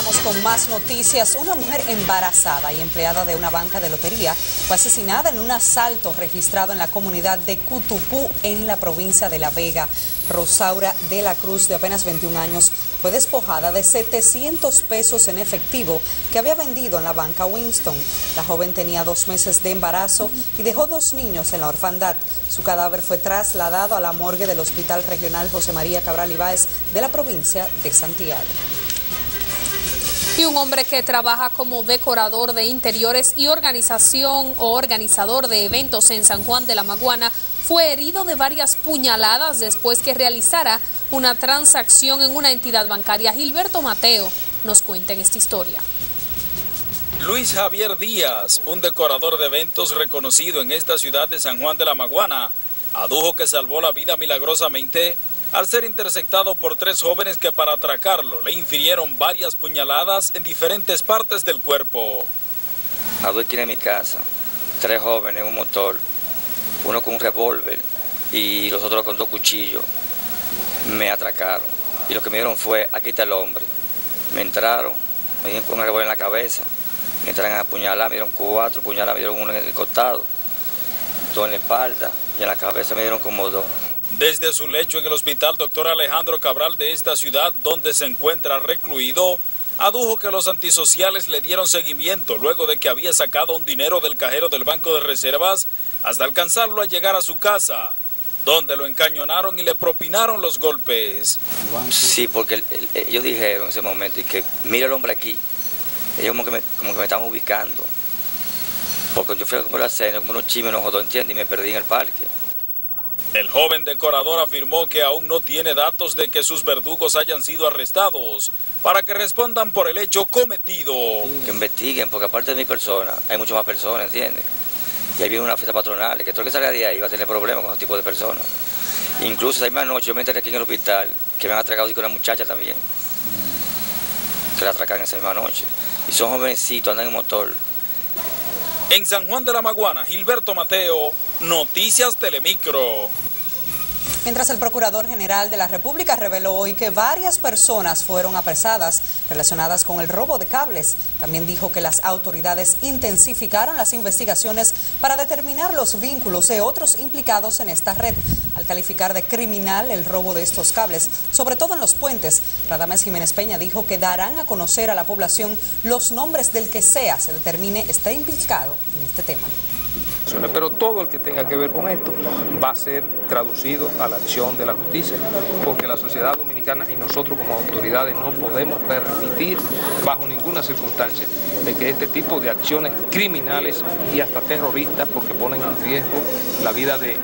Con más noticias. Una mujer embarazada y empleada de una banca de lotería fue asesinada en un asalto registrado en la comunidad de Cutupú, en la provincia de La Vega. Rosaura de la Cruz, de apenas 21 años, fue despojada de 700 pesos en efectivo que había vendido en la banca Winston. La joven tenía dos meses de embarazo y dejó dos niños en la orfandad. Su cadáver fue trasladado a la morgue del Hospital Regional José María Cabral Ibáez de la provincia de Santiago. Y un hombre que trabaja como decorador de interiores y organización o organizador de eventos en San Juan de la Maguana fue herido de varias puñaladas después que realizara una transacción en una entidad bancaria. Gilberto Mateo nos cuenta en esta historia. Luis Javier Díaz, un decorador de eventos reconocido en esta ciudad de San Juan de la Maguana, adujo que salvó la vida milagrosamente al ser interceptado por tres jóvenes que para atracarlo le infirieron varias puñaladas en diferentes partes del cuerpo. Adujo en mi casa, tres jóvenes, un motor, uno con un revólver y los otros con dos cuchillos. Me atracaron y lo que me dieron fue, aquí está el hombre. Me entraron, me dieron con un revólver en la cabeza, me entraron a apuñalar, me dieron cuatro puñaladas, me dieron uno en el costado, dos en la espalda y en la cabeza me dieron como dos. Desde su lecho en el hospital doctor Alejandro Cabral de esta ciudad, donde se encuentra recluido, adujo que los antisociales le dieron seguimiento luego de que había sacado un dinero del cajero del Banco de Reservas hasta alcanzarlo a llegar a su casa, donde lo encañonaron y le propinaron los golpes. Sí, porque ellos dijeron en ese momento y que mira el hombre aquí, ellos como que me, como que me estaban ubicando, porque yo fui a comprar la cena, como unos chimes, unos jodos, ¿entiendes? Y me perdí en el parque. El joven decorador afirmó que aún no tiene datos de que sus verdugos hayan sido arrestados para que respondan por el hecho cometido. Que investiguen, porque aparte de mi persona, hay muchas más personas, ¿entiendes? Y ahí viene una fiesta patronal, que todo el que salga de ahí va a tener problemas con ese tipo de personas. Incluso esa misma noche yo me enteré aquí en el hospital que me han atracado con una muchacha también. Que la atracan esa misma noche. Y son jovencitos, andan en motor. En San Juan de la Maguana, Gilberto Mateo, Noticias Telemicro. Mientras el Procurador General de la República reveló hoy que varias personas fueron apresadas relacionadas con el robo de cables, también dijo que las autoridades intensificaron las investigaciones para determinar los vínculos de otros implicados en esta red. Al calificar de criminal el robo de estos cables, sobre todo en los puentes, Radames Jiménez Peña dijo que darán a conocer a la población los nombres del que sea se determine está implicado en este tema. Pero todo el que tenga que ver con esto va a ser traducido a la acción de la justicia, porque la sociedad dominicana y nosotros como autoridades no podemos permitir bajo ninguna circunstancia de que este tipo de acciones criminales y hasta terroristas, porque ponen en riesgo la vida de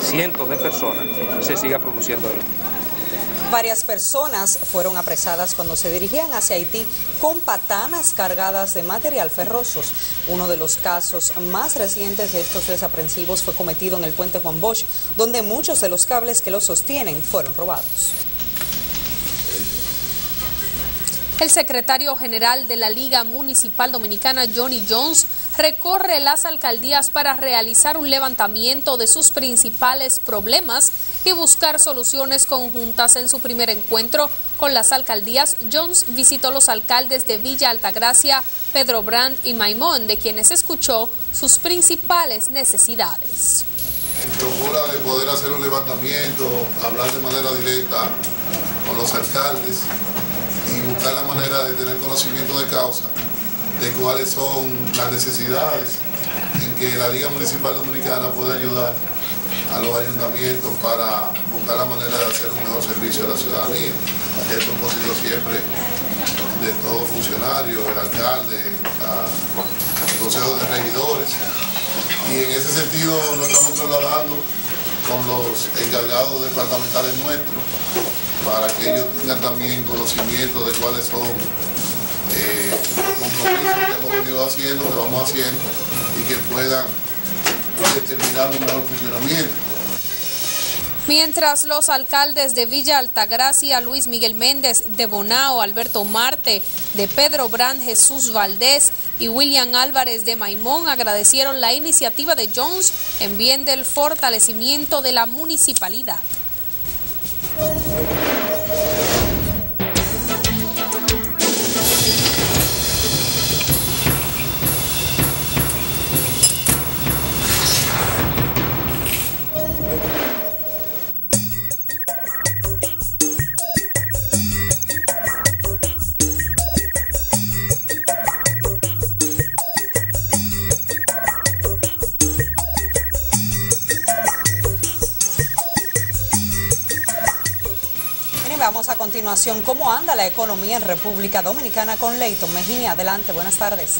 cientos de personas, se siga produciendo en Varias personas fueron apresadas cuando se dirigían hacia Haití con patanas cargadas de material ferrosos. Uno de los casos más recientes de estos desaprensivos fue cometido en el puente Juan Bosch, donde muchos de los cables que lo sostienen fueron robados. El secretario general de la Liga Municipal Dominicana, Johnny Jones, recorre las alcaldías para realizar un levantamiento de sus principales problemas y buscar soluciones conjuntas. En su primer encuentro con las alcaldías, Jones visitó los alcaldes de Villa Altagracia, Pedro Brand y Maimón, de quienes escuchó sus principales necesidades. En procura de poder hacer un levantamiento, hablar de manera directa con los alcaldes y buscar la manera de tener conocimiento de causa de cuáles son las necesidades en que la Liga Municipal Dominicana puede ayudar a los ayuntamientos para buscar la manera de hacer un mejor servicio a la ciudadanía. Es el propósito siempre de todo funcionario, el alcalde, el consejo de regidores. Y en ese sentido nos estamos trasladando con los encargados departamentales nuestros para que ellos tengan también conocimiento de cuáles son eh, compromisos que hemos venido haciendo, que vamos haciendo y que puedan determinar un mejor funcionamiento. Mientras los alcaldes de Villa Altagracia, Luis Miguel Méndez, de Bonao, Alberto Marte, de Pedro Brand, Jesús Valdés y William Álvarez de Maimón agradecieron la iniciativa de Jones en bien del fortalecimiento de la municipalidad. Revisamos a continuación cómo anda la economía en República Dominicana con Leighton Mejía. Adelante, buenas tardes.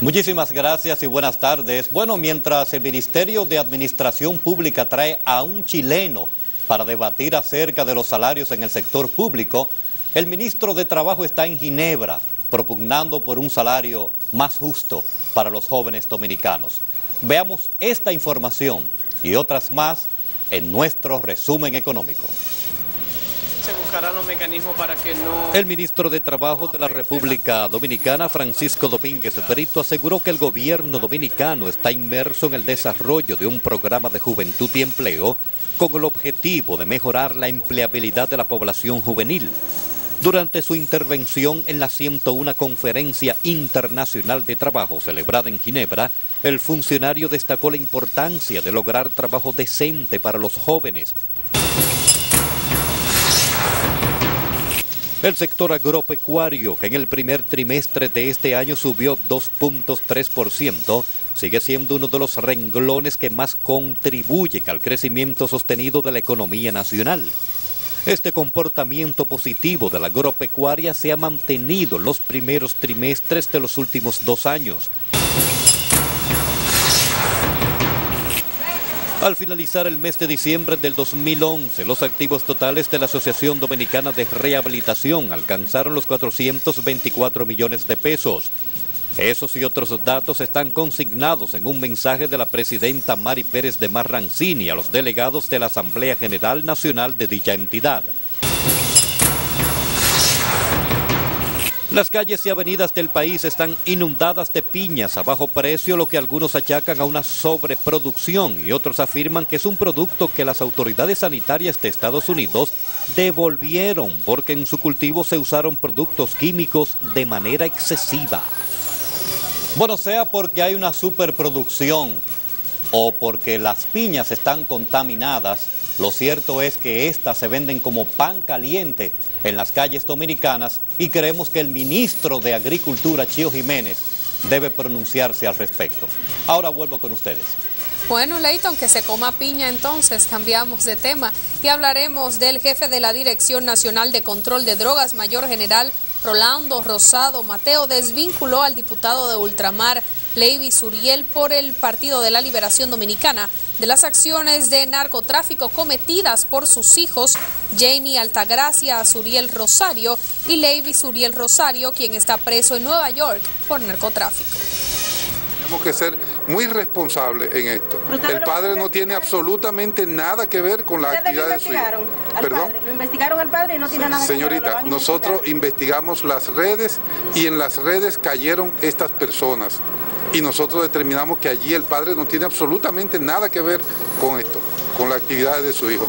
Muchísimas gracias y buenas tardes. Bueno, mientras el Ministerio de Administración Pública trae a un chileno para debatir acerca de los salarios en el sector público, el ministro de Trabajo está en Ginebra propugnando por un salario más justo para los jóvenes dominicanos. Veamos esta información y otras más en nuestro resumen económico se buscarán los mecanismos para que no... El ministro de Trabajo de la República Dominicana, Francisco Domínguez Brito, aseguró que el gobierno dominicano está inmerso en el desarrollo de un programa de juventud y empleo con el objetivo de mejorar la empleabilidad de la población juvenil. Durante su intervención en la 101 Conferencia Internacional de Trabajo celebrada en Ginebra, el funcionario destacó la importancia de lograr trabajo decente para los jóvenes El sector agropecuario, que en el primer trimestre de este año subió 2.3%, sigue siendo uno de los renglones que más contribuyen al crecimiento sostenido de la economía nacional. Este comportamiento positivo de la agropecuaria se ha mantenido en los primeros trimestres de los últimos dos años, Al finalizar el mes de diciembre del 2011, los activos totales de la Asociación Dominicana de Rehabilitación alcanzaron los 424 millones de pesos. Esos y otros datos están consignados en un mensaje de la presidenta Mari Pérez de Marrancini a los delegados de la Asamblea General Nacional de dicha entidad. Las calles y avenidas del país están inundadas de piñas a bajo precio, lo que algunos achacan a una sobreproducción y otros afirman que es un producto que las autoridades sanitarias de Estados Unidos devolvieron porque en su cultivo se usaron productos químicos de manera excesiva. Bueno, sea porque hay una superproducción o porque las piñas están contaminadas, lo cierto es que estas se venden como pan caliente en las calles dominicanas y creemos que el ministro de Agricultura, Chío Jiménez, debe pronunciarse al respecto. Ahora vuelvo con ustedes. Bueno, Leighton, que se coma piña entonces, cambiamos de tema y hablaremos del jefe de la Dirección Nacional de Control de Drogas, Mayor General Rolando Rosado Mateo, desvinculó al diputado de Ultramar, Leiby Suriel, por el Partido de la Liberación Dominicana de las acciones de narcotráfico cometidas por sus hijos, Janie Altagracia Suriel Rosario y Leiby Suriel Rosario, quien está preso en Nueva York por narcotráfico. Tenemos que ser muy responsables en esto. El padre no tiene absolutamente nada que ver con la actividad de su hijo. ¿Perdón? Lo investigaron al padre y no tiene nada Señorita, que ver. Señorita, nosotros investigamos las redes y en las redes cayeron estas personas y nosotros determinamos que allí el padre no tiene absolutamente nada que ver con esto, con la actividad de su hijo.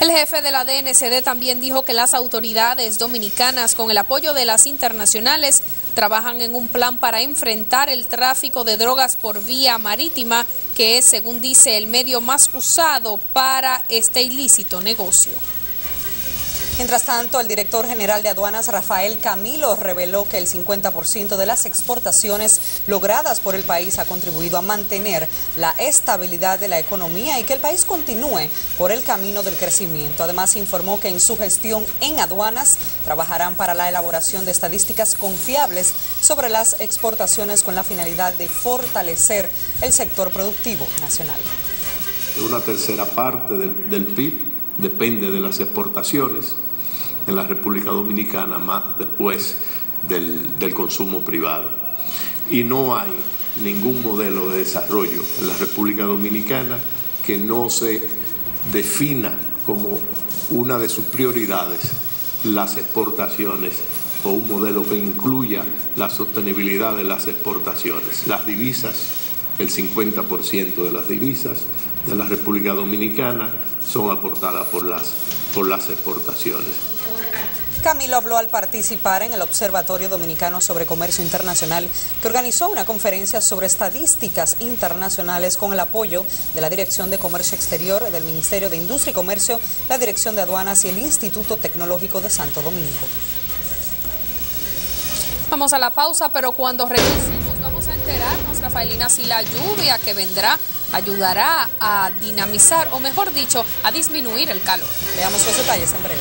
El jefe de la DNCD también dijo que las autoridades dominicanas, con el apoyo de las internacionales, trabajan en un plan para enfrentar el tráfico de drogas por vía marítima, que es, según dice, el medio más usado para este ilícito negocio. Mientras tanto, el director general de aduanas, Rafael Camilo, reveló que el 50% de las exportaciones logradas por el país ha contribuido a mantener la estabilidad de la economía y que el país continúe por el camino del crecimiento. Además, informó que en su gestión en aduanas trabajarán para la elaboración de estadísticas confiables sobre las exportaciones con la finalidad de fortalecer el sector productivo nacional. Una tercera parte del, del PIB depende de las exportaciones en la República Dominicana más después del, consumo privado. Y no hay ningún modelo de desarrollo en la República Dominicana que no se defina como una de sus prioridades las exportaciones o un modelo que incluya la sostenibilidad de las exportaciones. Las divisas, el 50% de las divisas de la República Dominicana son aportadas por las exportaciones. Camilo habló al participar en el Observatorio Dominicano sobre Comercio Internacional, que organizó una conferencia sobre estadísticas internacionales con el apoyo de la Dirección de Comercio Exterior del Ministerio de Industria y Comercio, la Dirección de Aduanas y el Instituto Tecnológico de Santo Domingo. Vamos a la pausa, pero cuando regresemos vamos a enterarnos, Rafaelina, si la lluvia que vendrá ayudará a dinamizar o mejor dicho, a disminuir el calor. Veamos los detalles en breve.